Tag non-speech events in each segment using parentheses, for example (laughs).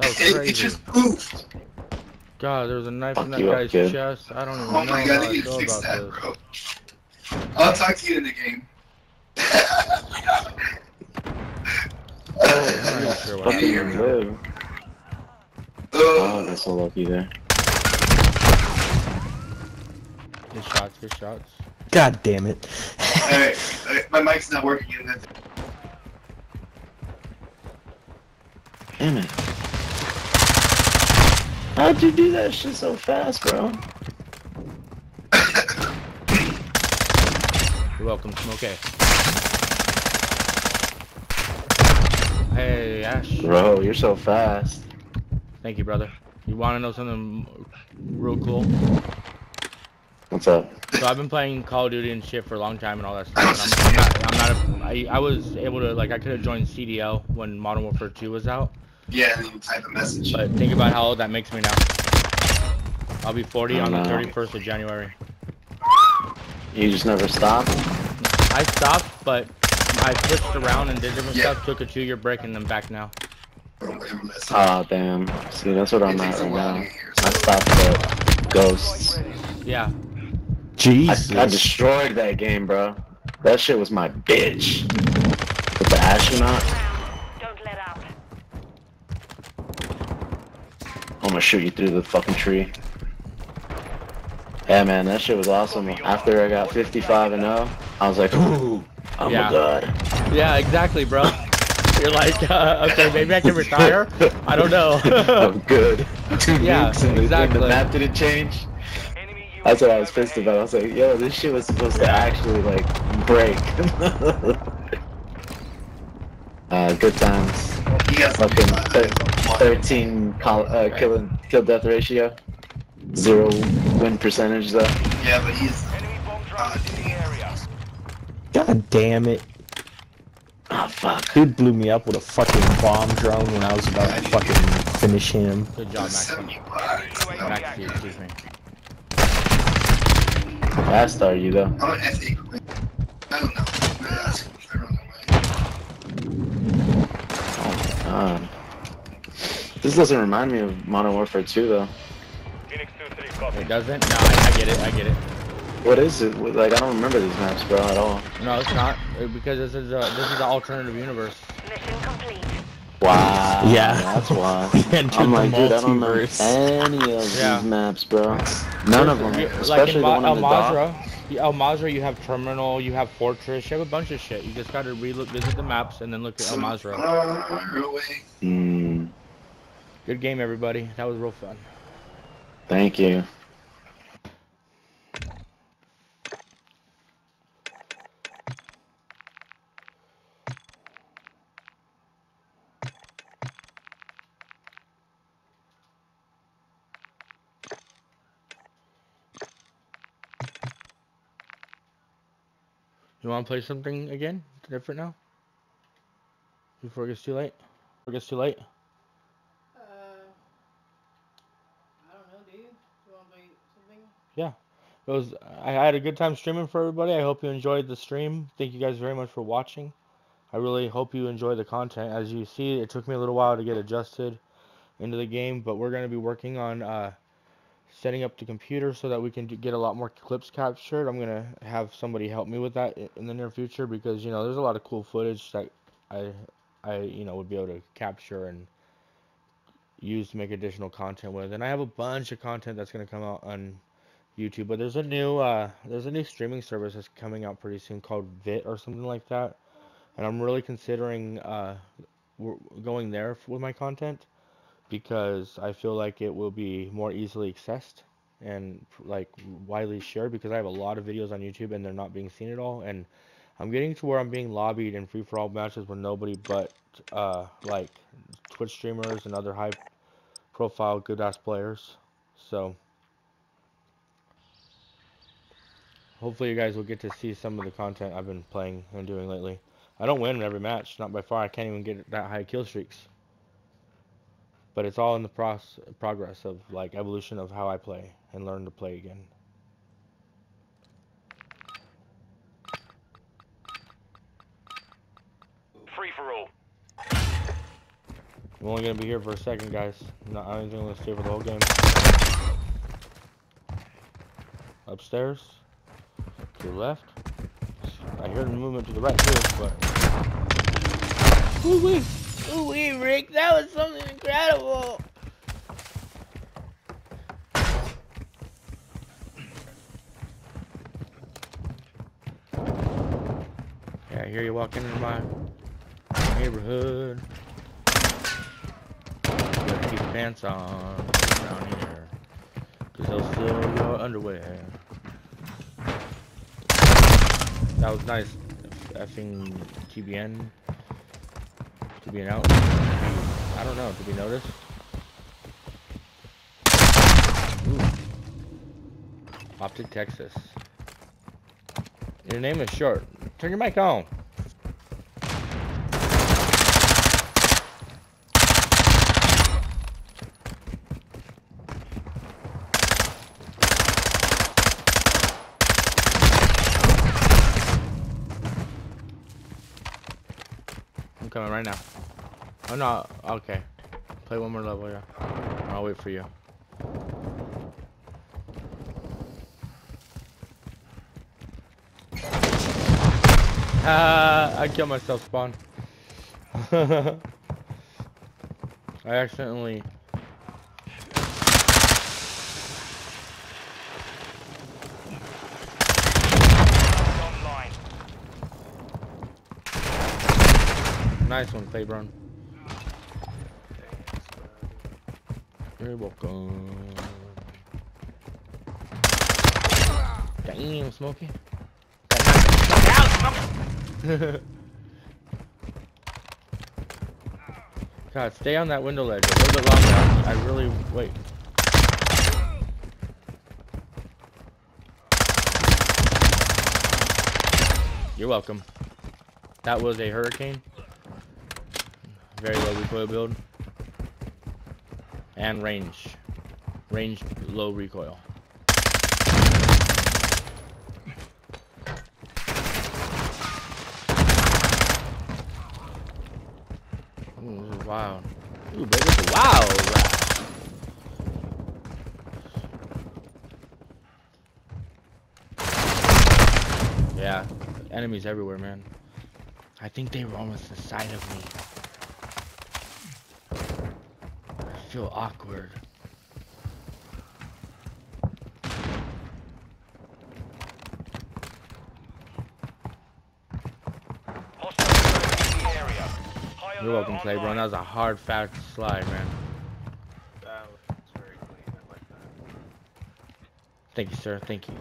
That was It, crazy. it just moved. God, there was a knife Fuck in that you up, guy's chest. I don't even Oh know my god, I I need feel to fix about that, this. bro. I'll talk to you in the game. I'm not sure what Fucking happened. Oh, that's so lucky there. Good shots, good shots. God damn it. Alright, alright, my mic's not working in that. Damn it. How'd you do that shit so fast, bro? You're welcome. Okay. Hey, Ash. Bro, you're so fast. Thank you, brother. You want to know something real cool? What's up? So I've been playing Call of Duty and shit for a long time and all that stuff. And I'm, I'm not. I'm not. A, I, I was able to like. I could have joined CDL when Modern Warfare 2 was out. Yeah, and then type a message. But think about how old that makes me now. I'll be 40 I on the 31st of January. You just never stop? I stopped, but I switched around and did different Yeah. stuff. Took a two-year break and then back now. Or whatever. Ah, damn. See, that's what It I'm at right now. to get I stopped the ghosts. Yeah. I, I destroyed that game, bro. That shit was my bitch. With the astronaut, Don't let up. I'm gonna shoot you through the fucking tree. Yeah, man, that shit was awesome. After I got 55 and 0, I was like, ooh, I'm Yeah. a god. Yeah, exactly, bro. (laughs) You're like, uh, okay, maybe I can (laughs) retire. I don't know. (laughs) I'm good. Two Yeah, nukes and exactly. the map didn't change. That's what I was pissed about. I was like, yo, this shit was supposed to actually, like, break. Uh, good times. You got Fucking uh, thir- 13 col- uh, kill, kill death ratio. Zero win percentage, though. Yeah, but he's. God damn it. Oh, fuck. Dude blew me up with a fucking bomb drone when I was about to fucking finish him. Good job, Max. 70 bucks. No. Max, excuse me. How fast are you, though? I'm an FA. I don't know. I'm gonna ask him if I run away. Oh, my god. This doesn't remind me of Modern Warfare 2, though. It doesn't? No, I, I get it. I get it. What is it? Like, I don't remember these maps, bro, at all. No, it's not uh, because this is a this is the alternative universe. Mission complete. Wow. Yeah. That's why. (laughs) I'm like, dude, I don't know any of Yeah. these maps, bro. None of them. Especially like in the Ma- one El in the dock. Mazrah, you- El Mazrah, you have Terminal, you have Fortress, you have a bunch of shit. You just gotta relook, visit the maps, and then look at El Mazrah. Far away. Hmm. Good game, everybody. That was real fun. Thank you. You want to play something again? Different now? Before it gets too late? Before it gets too late? Uh, I don't know, dude. You want to play something? It was. I had a good time streaming for everybody. I hope you enjoyed the stream. Thank you guys very much for watching. I really hope you enjoy the content. As you see, it took me a little while to get adjusted into the game, but we're going to be working on uh, setting up the computer so that we can get a lot more clips captured. I'm going to have somebody help me with that in the near future because you know there's a lot of cool footage that I I you know would be able to capture and use to make additional content with. And I have a bunch of content that's going to come out on YouTube, but there's a new uh, there's a new streaming service that's coming out pretty soon called Vit or something like that, and I'm really considering uh, going there with my content because I feel like it will be more easily accessed and like widely shared because I have a lot of videos on YouTube and they're not being seen at all, and I'm getting to where I'm being lobbied in free for all matches with nobody but uh, like Twitch streamers and other high profile good ass players, so. Hopefully you guys will get to see some of the content I've been playing and doing lately. I don't win every match, not by far. I can't even get that high kill streaks. But it's all in the pros- progress of like evolution of how I play and learn to play again. Free for all. I'm only gonna be here for a second, guys. Not, I'm not, gonna stay for the whole game. Upstairs. To the left. I heard movement to the right too, but. Ooh wee! Ooh wee, Rick! That was something incredible! Yeah, I hear you walking into my neighborhood. Gotta keep pants on down here. Cause they'll steal your underwear. That was nice. Effing TBN. TBN out. I don't know. Did we notice? Ooh. Optic Texas. Your name is short. Turn your mic on. Coming right now. Oh no, okay. Play one more level, yeah. I'll wait for you. Ah, (laughs) I killed myself, spawn. (laughs) I accidentally. Nice one, Claybron. You're welcome. Damn, Smokey. (laughs) God, stay on that window ledge a little bit longer. I I really wait. You're welcome. That was a hurricane. Very low recoil build. And range. Range low recoil. Ooh, this is wild. Ooh, baby, this is wild. Yeah, enemies everywhere, man. I think they were almost the side of me. I feel awkward. Hostile in the area. High You're welcome, Clay, bro. That was a hard, fast slide, man. That was very clean. I like. Thank you, sir. Thank you.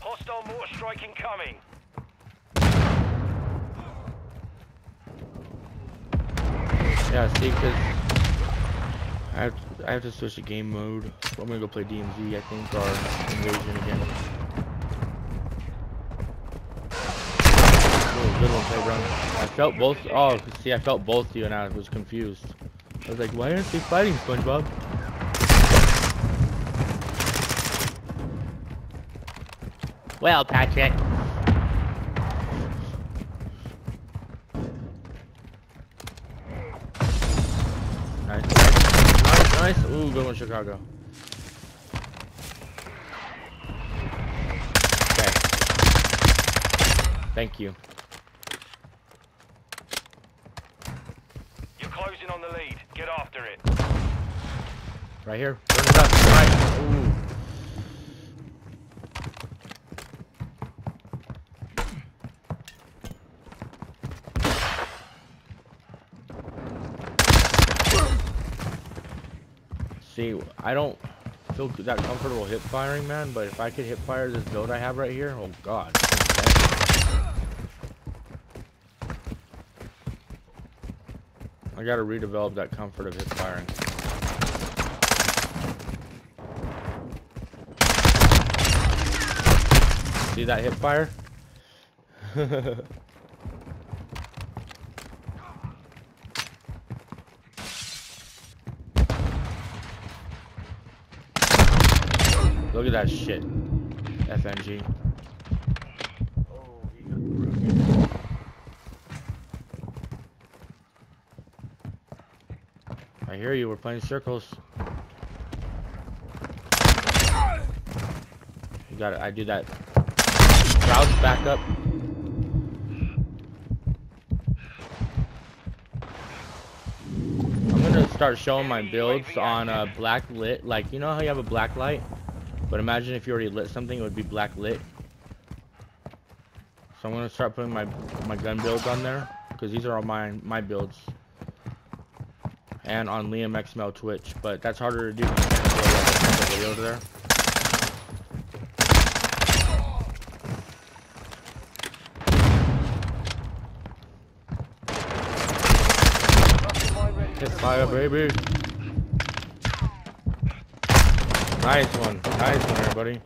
Hostile mortar strike incoming. Yeah, see, because I have, I have to switch to game mode. I'm gonna go play DMZ, I think, or Invasion again. Oh, good one, play, bro. I felt both. Oh, see, I felt both you, and I was confused. I was like, why aren't they fighting, SpongeBob? Well, Patrick. Nice, nice, nice, nice. Ooh, good one, Chicago. Okay. Thank you. You're closing on the lead. Get after it. Right here. Turn it up. Right. Ooh. See, I don't feel that comfortable hip firing, man, but if I could hip fire this build I have right here, oh god. I gotta redevelop that comfort of hip firing. See that hip fire? (laughs) Look at that shit. FNG. I hear you, we're playing circles. You got it, I do that. Crouch back up. I'm gonna start showing my builds on a uh, black lit, like you know how you have a black light? But imagine if you already lit something, it would be black lit. So I'm gonna start putting my my gun builds on there because these are all my my builds. And on Liam XML Twitch, but that's harder to do. video there. Fire, baby. Nice one. Nice one, everybody.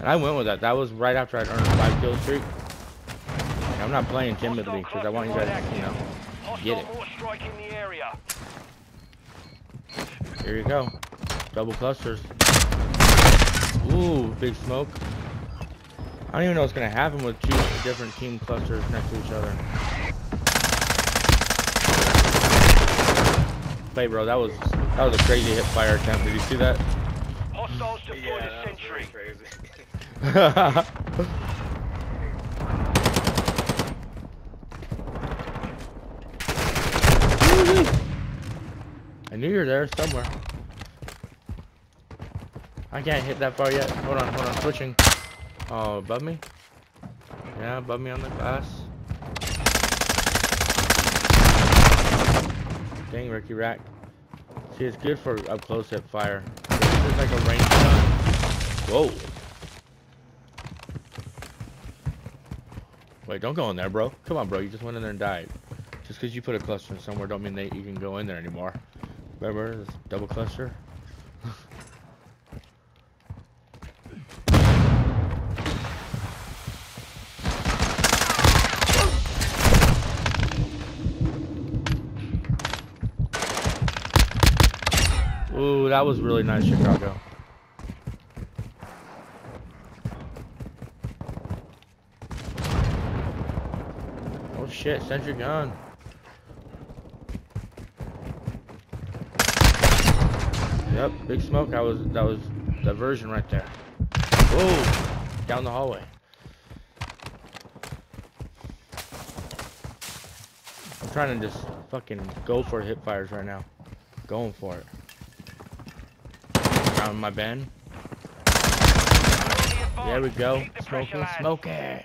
And I went with that. That was right after I'd earned a five kill streak. And I'm not playing timidly because I want you guys to, you know, get it. Here you go. Double clusters. Ooh, big smoke. I don't even know what's gonna happen with two different team clusters next to each other. Play, bro. That was that was a crazy hip fire attempt. Did you see that? Hostiles deployed Yeah, a that sentry. (laughs) I knew you were there somewhere. I can't hit that far yet. Hold on, hold on, switching. Oh, above me? Yeah, above me on the glass. Dang, Ricky Rack. See, it's good for up close hip fire. This is like a gun. Whoa. Wait, don't go in there, bro. Come on, bro. You just went in there and died. Just because you put a cluster somewhere don't mean that you can go in there anymore. Remember double cluster? Ooh, that was really nice, Chicago. Oh shit, sentry gun. Yep, big smoke. That was that was diversion right there. Whoa, down the hallway. I'm trying to just fucking go for hip fires right now. Going for it. Around my bend. There we go. Keep Smoking, smoking.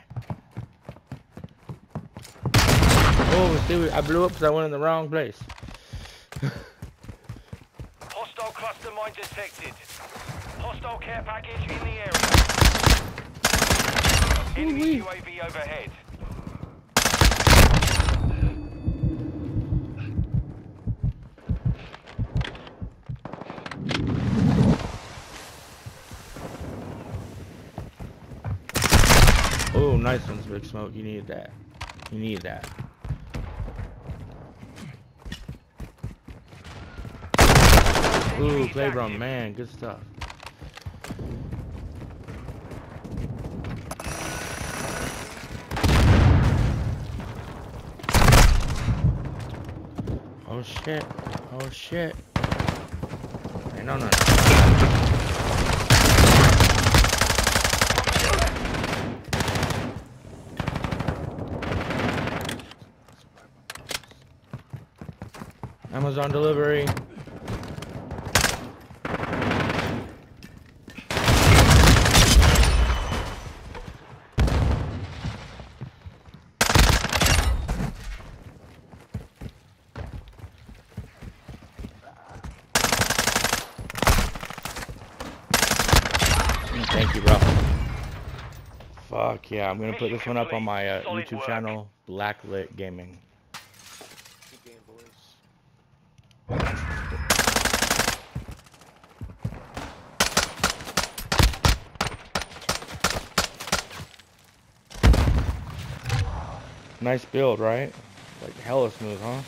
Oh, see, I blew up because I went in the wrong place. (laughs) Hostile cluster mine detected. Hostile care package in the area. Enemy UAV overhead. Oh, nice ones, Big Smoke. You need that. You need that. Ooh, Playground, man, good stuff. Oh shit. Oh shit. Hey, no, no, no. Amazon delivery. Thank you, bro. Fuck yeah, I'm gonna put this one up on my uh, YouTube channel, Blacklit Gaming. Good game, boys. Nice build, right? Like hella smooth, huh?